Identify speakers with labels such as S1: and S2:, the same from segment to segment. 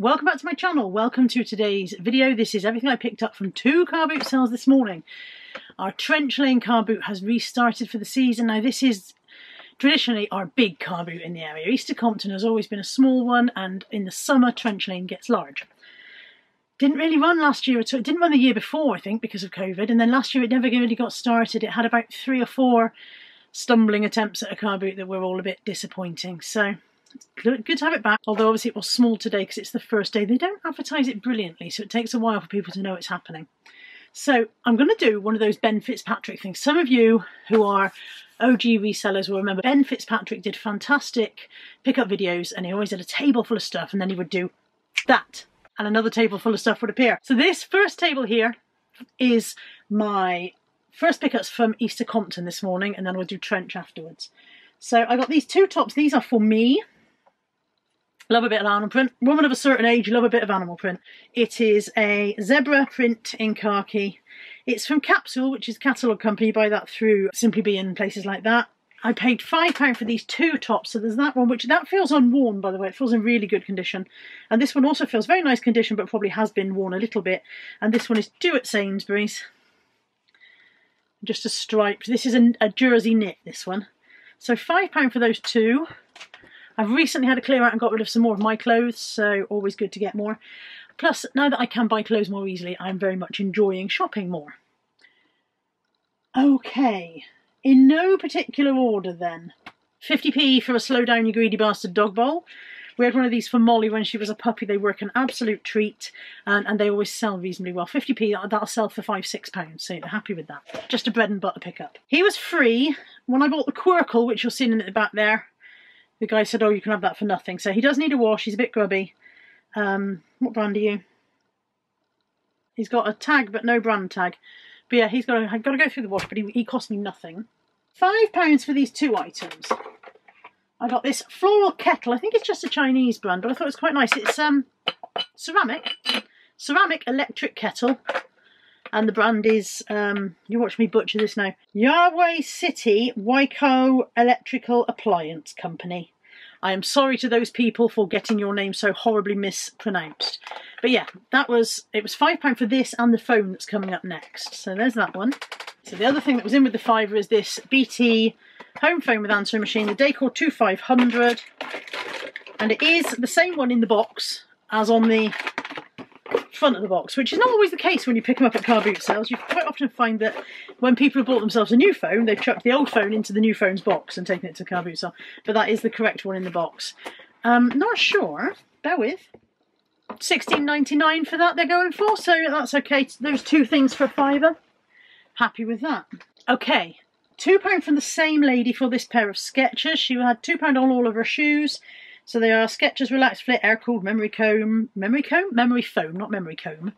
S1: welcome back to my channel. Welcome to today's video. This is everything I picked up from two car boot sales this morning. Our Trench Lane car boot has restarted for the season. Now this is traditionally our big car boot in the area. Easter Compton has always been a small one and in the summer Trench Lane gets large. Didn't really run last year at all. It didn't run the year before, I think, because of COVID. And then last year it never really got started. It had about three or four stumbling attempts at a car boot that were all a bit disappointing. So good to have it back. Although obviously it was small today because it's the first day. They don't advertise it brilliantly, so it takes a while for people to know it's happening. So I'm going to do one of those Ben Fitzpatrick things. Some of you who are OG resellers will remember Ben Fitzpatrick did fantastic pickup videos and he always had a table full of stuff and then he would do that and another table full of stuff would appear. So this first table here is my first pickups from Easter Compton this morning and then we'll do Trench afterwards. So I got these two tops. These are for me. Love a bit of animal print. Woman of a certain age, love a bit of animal print. It is a zebra print in khaki. It's from Capsule, which is catalogue company. Buy that through Simply Be and places like that. I paid £5 for these two tops. So there's that one, which that feels unworn, by the way. It feels in really good condition. And this one also feels very nice condition, but probably has been worn a little bit. And this one is Tu at Sainsbury's. Just a stripe. This is a, a jersey knit, this one. So £5 for those two. I've recently had a clear out and got rid of some more of my clothes, so always good to get more. Plus, now that I can buy clothes more easily, I'm very much enjoying shopping more. Okay, in no particular order then. 50p for a slow down you greedy bastard dog bowl. We had one of these for Molly when she was a puppy. They work an absolute treat and, and they always sell reasonably well. 50p, that'll sell for five, six pounds, so they're happy with that. Just a bread and butter pickup. He was free. When I bought the Qwirkle, which you'll see in the back there, the guy said, oh, you can have that for nothing. So he does need a wash. He's a bit grubby. Um, what brand are you? He's got a tag, but no brand tag. But yeah, he's got to, got to go through the wash, but he, he cost me nothing. Five pounds for these two items. I got this floral kettle. I think it's just a Chinese brand, but I thought it was quite nice. It's um ceramic, ceramic electric kettle. And the brand is, um, you watch me butcher this now, Yahweh City Wyco Electrical Appliance Company. I am sorry to those people for getting your name so horribly mispronounced. But yeah, that was, it was £5 for this and the phone that's coming up next. So there's that one. So the other thing that was in with the fiver is this BT home phone with answering machine, the Decor 2500. And it is the same one in the box as on the front of the box, which is not always the case when you pick them up at car boot sales. You quite often find that when people have bought themselves a new phone, they've chucked the old phone into the new phone's box and taken it to car boot sale. But that is the correct one in the box. Um, not sure. Bear with. 16.99 for that they're going for, so that's okay. Those two things for a fiver. Happy with that. Okay, £2 from the same lady for this pair of Skechers. She had £2 on all of her shoes. So they are Skechers Relax Fit Air Cooled Memory Comb. Memory Comb? Memory Foam, not Memory Comb.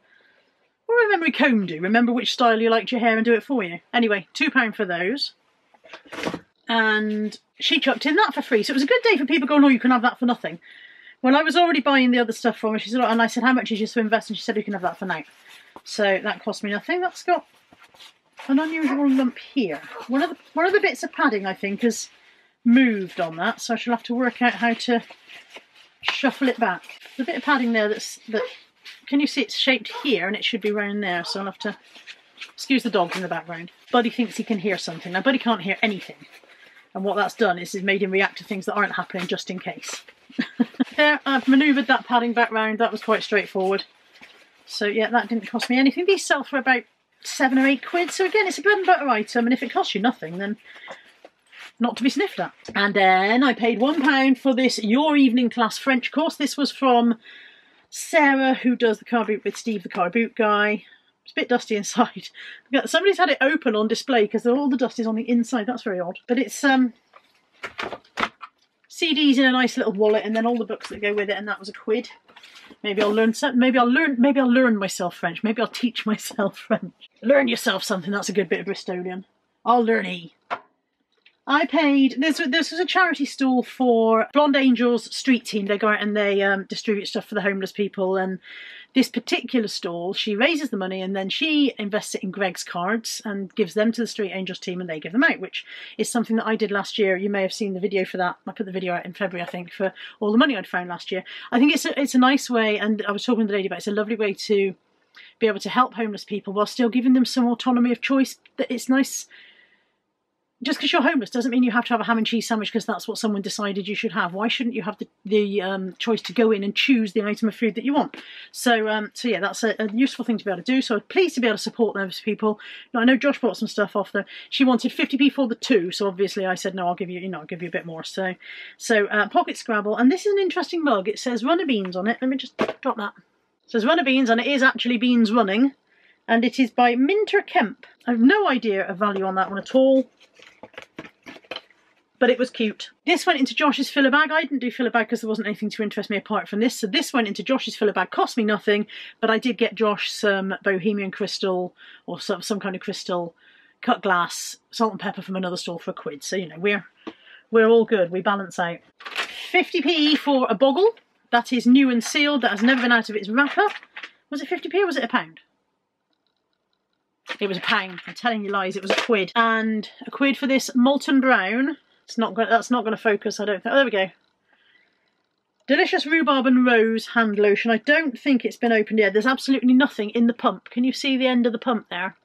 S1: What will a Memory Comb do? Remember which style you liked your hair and do it for you. Anyway, £2 for those. And she chucked in that for free. So it was a good day for people going, oh, you can have that for nothing. Well, I was already buying the other stuff from her, she said, oh, and I said, how much is yours to invest? And she said, you can have that for now. So that cost me nothing. That's got an unusual lump here. One of the one of the bits of padding I think has moved on that, so I shall have to work out how to shuffle it back. The bit of padding there that's that can you see it's shaped here and it should be round there, so I'll have to excuse the dogs in the background. Buddy thinks he can hear something. Now Buddy can't hear anything. And what that's done is, is made him react to things that aren't happening just in case. there, I've manoeuvred that padding back round. That was quite straightforward. So yeah, that didn't cost me anything. These sell for about seven or eight quid. So again, it's a bread and butter item, and if it costs you nothing, then not to be sniffed at. And then I paid one pound for this Your Evening Class French course. This was from Sarah, who does the car boot with Steve, the car boot guy. It's a bit dusty inside. Somebody's had it open on display because all the dust is on the inside. That's very odd. But it's um CDs in a nice little wallet, and then all the books that go with it, and that was a quid. Maybe I'll learn something. maybe I'll learn maybe I'll learn myself French. Maybe I'll teach myself French. Learn yourself something, that's a good bit of Bristolian. I'll learn E. I paid. This this was a charity stall for Blonde Angels Street Team. They go out and they um, distribute stuff for the homeless people. And this particular stall, she raises the money and then she invests it in Greggs cards and gives them to the Street Angels team, and they give them out, which is something that I did last year. You may have seen the video for that. I put the video out in February, I think, for all the money I'd found last year. I think it's a, it's a nice way, and I was talking to the lady about. It, it's a lovely way to be able to help homeless people while still giving them some autonomy of choice. That it's nice just because you're homeless doesn't mean you have to have a ham and cheese sandwich because that's what someone decided you should have. Why shouldn't you have the, the um, choice to go in and choose the item of food that you want? So, um, so yeah, that's a, a, useful thing to be able to do. So I'm pleased to be able to support those people. Now, I know Josh bought some stuff off there. She wanted 50p for the two, so obviously I said no. I'll give you, you know, I'll give you a bit more. So, so uh, pocket Scrabble, and this is an interesting mug. It says runner beans on it. Let me just drop that. It says runner beans, and it is actually beans running, and it is by Minter Kemp. I have no idea of value on that one at all but it was cute. This went into Josh's filler bag. I didn't do filler bag because there wasn't anything to interest me apart from this. So this went into Josh's filler bag, cost me nothing, but I did get Josh some Bohemian crystal or some, some kind of crystal cut glass, salt and pepper from another store for a quid. So, you know, we're we're all good. We balance out. 50p for a boggle. That is new and sealed. That has never been out of its wrapper. Was it 50p or was it a pound? It was a pound. I'm telling you lies. It was a quid. And a quid for this Molton Brown it's not going. That's not going to focus. I don't think. Oh, there we go. Delicious rhubarb and rose hand lotion. I don't think it's been opened yet. There's absolutely nothing in the pump. Can you see the end of the pump there?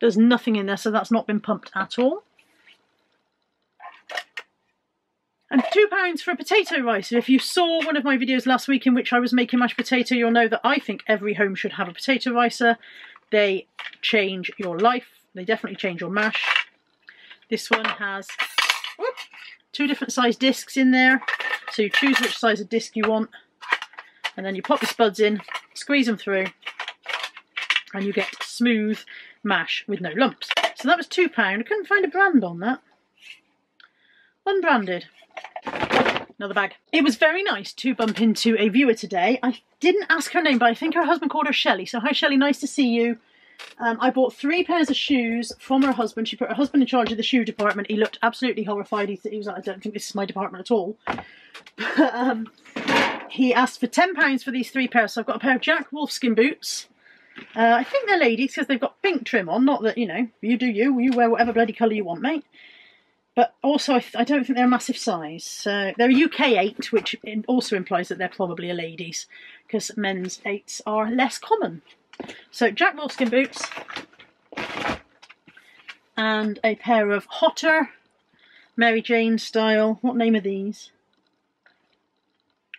S1: There's nothing in there, so that's not been pumped at all. And £2 for a potato ricer. If you saw one of my videos last week in which I was making mashed potato, you'll know that I think every home should have a potato ricer. They change your life. They definitely change your mash. This one has two different size discs in there. So you choose which size of disc you want. And then you pop the spuds in, squeeze them through, and you get smooth mash with no lumps. So that was £2. I couldn't find a brand on that. Unbranded. Another bag. It was very nice to bump into a viewer today. I didn't ask her name, but I think her husband called her Shelley. So hi Shelley, nice to see you. Um, I bought three pairs of shoes from her husband. She put her husband in charge of the shoe department. He looked absolutely horrified. He, he was like, I don't think this is my department at all. But, um, he asked for £10 for these three pairs. So I've got a pair of Jack Wolfskin boots. Uh, I think they're ladies because they've got pink trim on. Not that, you know, you do you. You wear whatever bloody colour you want, mate. But also, I, I, don't think they're a massive size. So they're a UK 8, which also implies that they're probably a ladies because men's 8s are less common. So Jack Wolfskin boots and a pair of Hotter Mary Jane style. What name are these?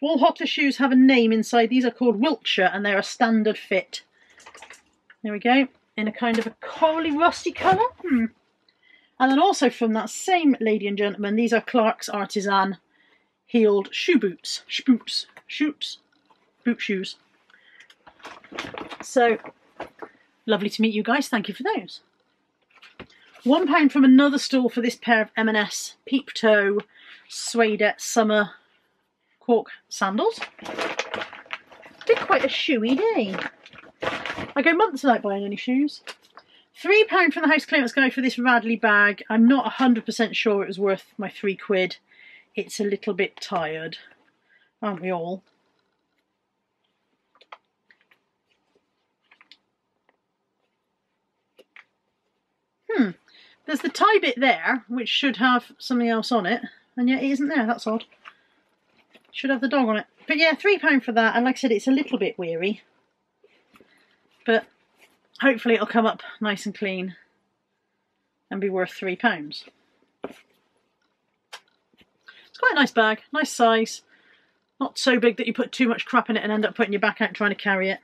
S1: All Hotter shoes have a name inside. These are called Wiltshire and they're a standard fit. There we go. In a kind of a corally rusty colour. Hmm. And then also from that same lady and gentleman, these are Clarks Artisan heeled shoe boots. Boots. Shoots. Boot shoes. So, lovely to meet you guys. Thank you for those. One pound from another store for this pair of M&S Peep Toe Suede Summer Cork sandals. Did quite a shoey day. I go months without buying any shoes. Three pound from the house clearance guy for this Radley bag. I'm not 100% sure it was worth my three quid. It's a little bit tired, aren't we all? Hmm. There's the tie bit there, which should have something else on it, and yet it isn't there. That's odd. Should have the dog on it. But yeah, £3 for that, and like I said, it's a little bit weary. But hopefully it'll come up nice and clean and be worth £3. It's quite a nice bag, nice size. Not so big that you put too much crap in it and end up putting your back out trying to carry it.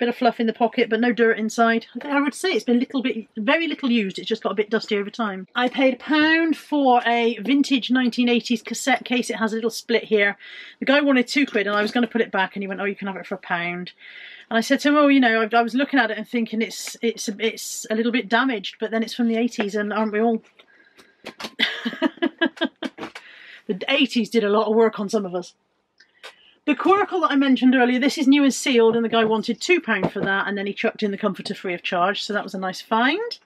S1: Bit of fluff in the pocket, but no dirt inside. I would say it's been a little bit, very little used. It's just got a bit dusty over time. I paid a pound for a vintage 1980s cassette case. It has a little split here. The guy wanted two quid and I was going to put it back and he went, oh, you can have it for a pound. And I said to him, oh, you know, I, was looking at it and thinking it's, it's, it's a little bit damaged, but then it's from the 80s and aren't we all? the 80s did a lot of work on some of us. The Qwirkle that I mentioned earlier, this is new and sealed and the guy wanted £2 for that and then he chucked in the comforter free of charge, so that was a nice find.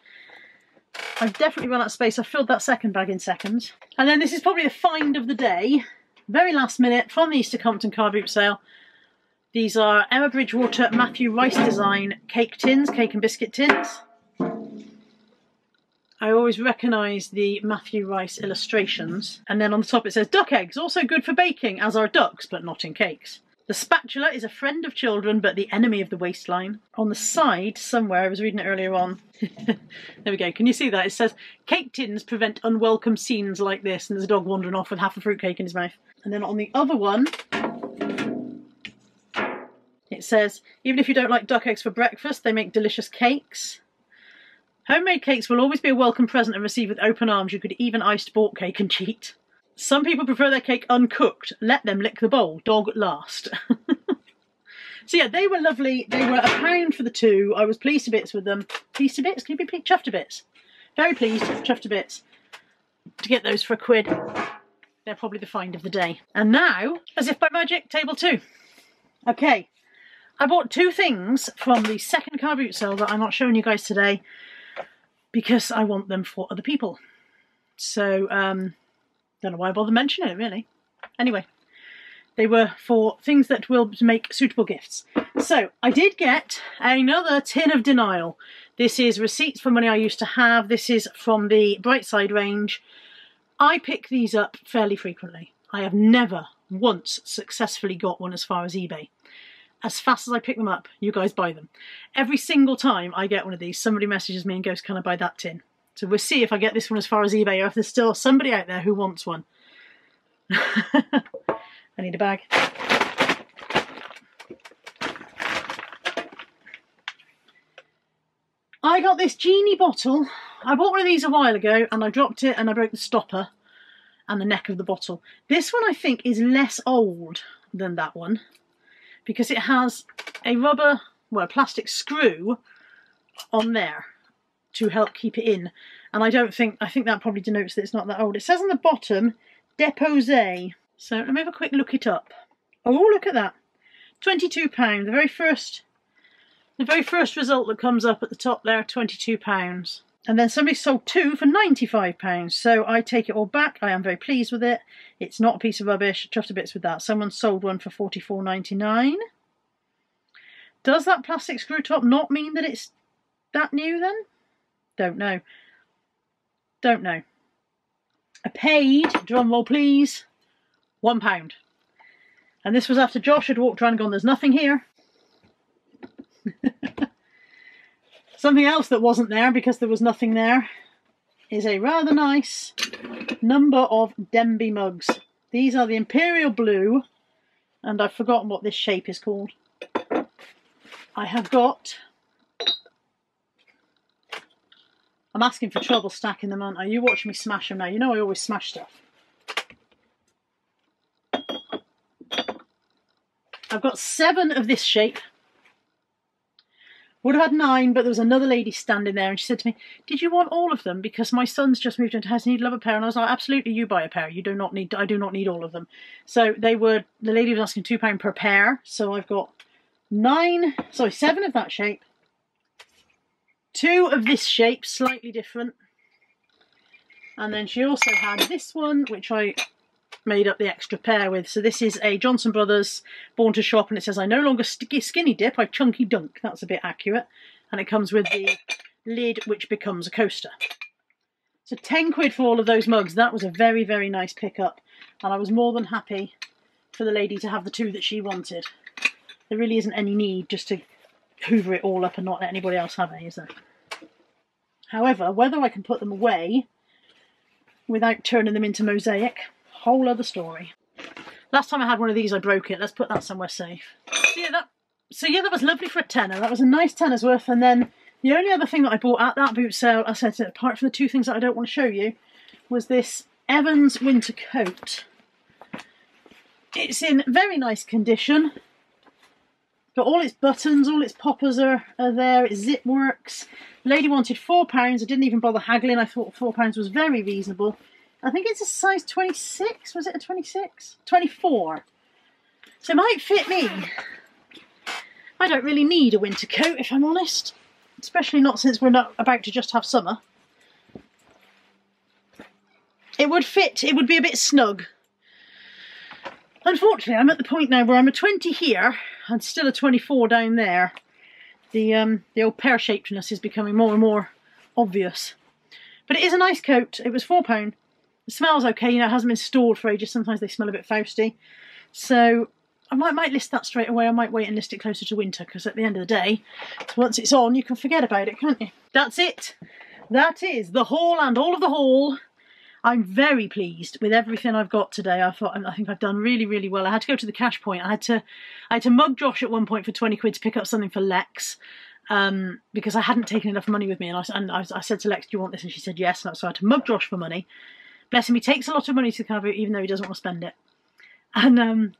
S1: I've definitely run out of space. I filled that second bag in seconds. And then this is probably a find of the day. Very last minute from the Easter Compton car boot sale. These are Emma Bridgewater Matthew Rice design cake tins, cake and biscuit tins. I always recognise the Matthew Rice illustrations. And then on the top it says duck eggs, also good for baking, as are ducks, but not in cakes. The spatula is a friend of children, but the enemy of the waistline. On the side, somewhere, I was reading it earlier on. there we go. Can you see that? It says, cake tins prevent unwelcome scenes like this. And there's a dog wandering off with half a fruitcake in his mouth. And then on the other one, it says, even if you don't like duck eggs for breakfast, they make delicious cakes. Homemade cakes will always be a welcome present and received with open arms. You could even iced bought cake and cheat. Some people prefer their cake uncooked. Let them lick the bowl. Dog last. so yeah, they were lovely. They were a pound for the two. I was pleased to bits with them. Pleased to bits? Can you be pleased? chuffed to bits? Very pleased, chuffed to bits. To get those for a quid. They're probably the find of the day. And now, as if by magic, table two. Okay, I bought two things from the second car boot sale that I'm not showing you guys today because I want them for other people. So, um, don't know why I bother mentioning it really. Anyway, they were for things that will make suitable gifts. So I did get another tin of denial. This is receipts for money I used to have. This is from the Brightside range. I pick these up fairly frequently. I have never once successfully got one as far as eBay. As fast as I pick them up, you guys buy them. Every single time I get one of these, somebody messages me and goes, can I buy that tin? So we'll see if I get this one as far as eBay or if there's still somebody out there who wants one. I need a bag. I got this genie bottle. I bought one of these a while ago and I dropped it and I broke the stopper and the neck of the bottle. This one I think is less old than that one because it has a rubber, well, a plastic screw on there to help keep it in. And I don't think, I think that probably denotes that it's not that old. It says on the bottom, Depose. So let me have a quick look it up. Oh, look at that. £22, the very first, the very first result that comes up at the top there, £22. And then somebody sold two for £95. So I take it all back. I am very pleased with it. It's not a piece of rubbish. Chuffed to bits with that. Someone sold one for $44.99. Does that plastic screw top not mean that it's that new then? Don't know. Don't know. I paid, drum roll please, one pound. And this was after Josh had walked around and gone, there's nothing here. Something else that wasn't there because there was nothing there is a rather nice number of Denby mugs. These are the Imperial Blue, and I've forgotten what this shape is called. I have got I'm asking for trouble stacking them, aren't I? You watch me smash them now. You know I always smash stuff. I've got seven of this shape. Would have had nine, but there was another lady standing there and she said to me, Did you want all of them? Because my son's just moved into house and he'd love a pair. And I was like, Absolutely, you buy a pair. You do not need I do not need all of them. So they were the lady was asking two pound per pair. So I've got nine sorry, seven of that shape two of this shape, slightly different. And then she also had this one, which I made up the extra pair with. So this is a Johnson Brothers Born to Shop, and it says, I no longer skinny dip, I chunky dunk. That's a bit accurate. And it comes with the lid, which becomes a coaster. So 10 quid for all of those mugs. That was a very, very nice pickup. And I was more than happy for the lady to have the two that she wanted. There really isn't any need just to hoover it all up and not let anybody else have any, is there? However, whether I can put them away without turning them into mosaic, whole other story. Last time I had one of these, I broke it. Let's put that somewhere safe. So yeah, that, so yeah, that was lovely for a tenner. That was a nice tenner's worth. And then the only other thing that I bought at that boot sale, I said, apart from the two things that I don't want to show you, was this Evans winter coat. It's in very nice condition. Got all its buttons, all its poppers are, are there, it zip works. lady wanted £4, I didn't even bother haggling, I thought £4 was very reasonable. I think it's a size 26, was it a 26? 24. So it might fit me. I don't really need a winter coat if I'm honest, especially not since we're not about to just have summer. it would fit, it would be a bit snug. Unfortunately, I'm at the point now where I'm a 20 here and still a 24 down there. The, um, the old pear-shapedness is becoming more and more obvious. But it is a nice coat. It was £4. Smells okay, you know, it hasn't been stored for ages. Sometimes they smell a bit fausty. So I might, might list that straight away. I might wait and list it closer to winter because at the end of the day, once it's on, you can forget about it, can't you? That's it. That is the haul and all of the haul. I'm very pleased with everything I've got today. I thought I think I've done really, really well. I had to go to the cash point. I had to, I had to mug Josh at one point for 20 quid to pick up something for Lex um, because I hadn't taken enough money with me. And I, and I, I said to Lex, "Do you want this?" And she said yes. And so I had to mug Josh for money. Bless him, he takes a lot of money to the car boot, even though he doesn't want to spend it. And um,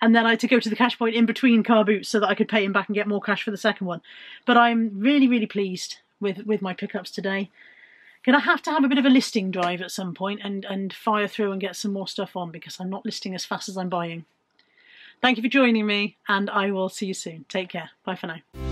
S1: and then I had to go to the cash point in between car boots so that I could pay him back and get more cash for the second one. But I'm really, really pleased with with my pickups today. Gonna have to have a bit of a listing drive at some point and and fire through and get some more stuff on because I'm not listing as fast as I'm buying. Thank you for joining me, and I will see you soon. Take care. Bye for now.